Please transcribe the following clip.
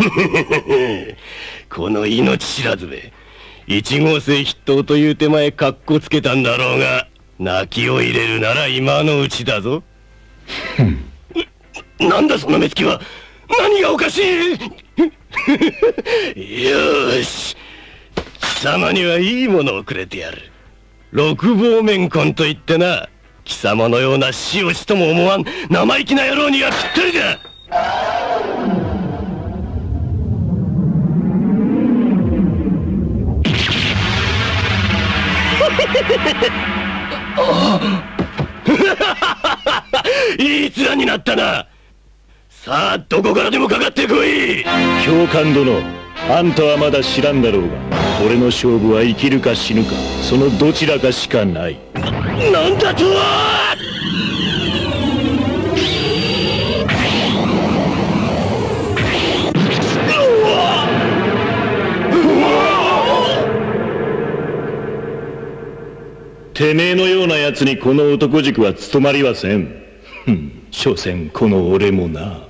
この命知らずめ一号星筆頭という手前かっこつけたんだろうが泣きを入れるなら今のうちだぞ。なんだその目つきは？何がおかしい？よし。貴様にはいいものをくれてやる。六方面魂と言ってな貴様のような死を死とも思わん生意気な野郎にはぴったりだ いい面になったな。さあどこからでもかかってこい。教官殿。あんたはまだ知らんだろうが俺の勝負は生きるか死ぬかそのどちらかしかない。なんだとはてめえのような奴にこの男塾は務まりはせん。ふん、所詮この俺もな。